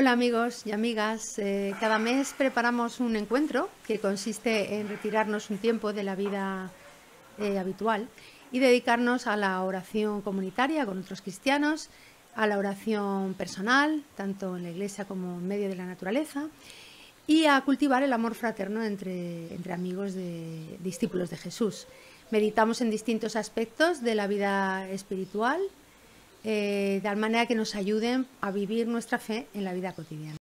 Hola amigos y amigas, eh, cada mes preparamos un encuentro que consiste en retirarnos un tiempo de la vida eh, habitual y dedicarnos a la oración comunitaria con otros cristianos, a la oración personal, tanto en la iglesia como en medio de la naturaleza, y a cultivar el amor fraterno entre, entre amigos de discípulos de Jesús. Meditamos en distintos aspectos de la vida espiritual, eh, de tal manera que nos ayuden a vivir nuestra fe en la vida cotidiana.